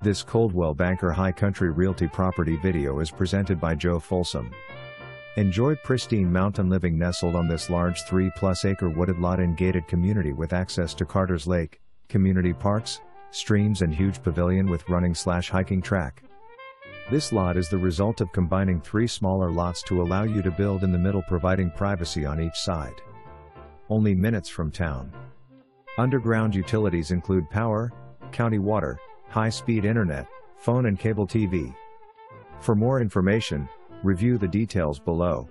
This Coldwell Banker High Country Realty property video is presented by Joe Folsom. Enjoy pristine mountain living nestled on this large 3 plus acre wooded lot in gated community with access to Carter's Lake, community parks, streams and huge pavilion with running slash hiking track. This lot is the result of combining three smaller lots to allow you to build in the middle providing privacy on each side. Only minutes from town. Underground utilities include power, county water, high-speed internet, phone and cable TV. For more information, review the details below.